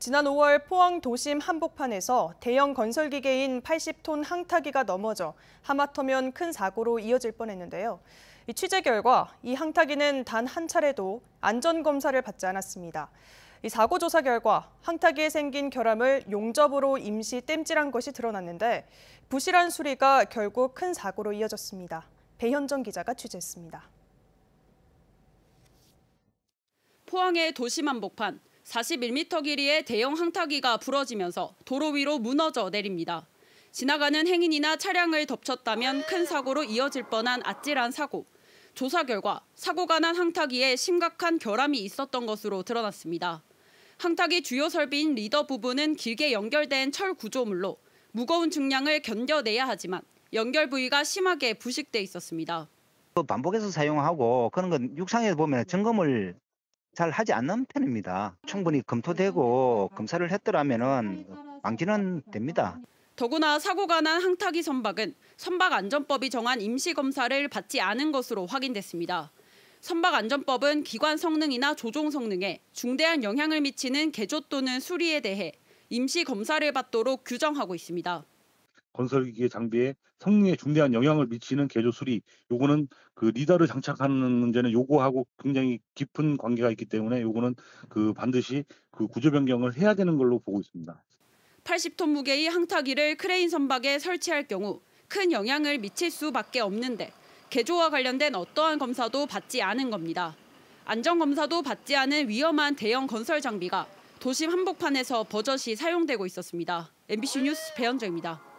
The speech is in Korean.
지난 5월 포항 도심 한복판에서 대형 건설 기계인 80톤 항타기가 넘어져 하마터면 큰 사고로 이어질 뻔했는데요. 이 취재 결과 이 항타기는 단 한 차례도 안전 검사를 받지 않았습니다. 이 사고 조사 결과 항타기에 생긴 결함을 용접으로 임시 땜질한 것이 드러났는데 부실한 수리가 결국 큰 사고로 이어졌습니다. 배현정 기자가 취재했습니다. 포항의 도심 한복판 41m 길이의 대형 항타기가 부러지면서 도로 위로 무너져 내립니다. 지나가는 행인이나 차량을 덮쳤다면 큰 사고로 이어질 뻔한 아찔한 사고. 조사 결과 사고가 난 항타기에 심각한 결함이 있었던 것으로 드러났습니다. 항타기 주요 설비인 리더 부분은 길게 연결된 철 구조물로 무거운 중량을 견뎌내야 하지만 연결 부위가 심하게 부식돼 있었습니다. 반복해서 사용하고 그런 건 육상에 보면 점검을 잘 하지 않는 편입니다. 충분히 검토되고 검사를 했더라면은 방지는 됩니다. 더구나 사고가 난 항타기 선박은 선박안전법이 정한 임시검사를 받지 않은 것으로 확인됐습니다. 선박안전법은 기관 성능이나 조종 성능에 중대한 영향을 미치는 개조 또는 수리에 대해 임시검사를 받도록 규정하고 있습니다. 건설기계 장비에 성능에 중대한 영향을 미치는 개조 수리 요거는 그 리더를 장착하는 문제는 요거하고 굉장히 깊은 관계가 있기 때문에 요거는 그 반드시 그 구조 변경을 해야 되는 걸로 보고 있습니다. 80톤 무게의 항타기를 크레인 선박에 설치할 경우 큰 영향을 미칠 수밖에 없는데 개조와 관련된 어떠한 검사도 받지 않은 겁니다. 안전검사도 받지 않은 위험한 대형 건설 장비가 도심 한복판에서 버젓이 사용되고 있었습니다. MBC 뉴스 배현정입니다.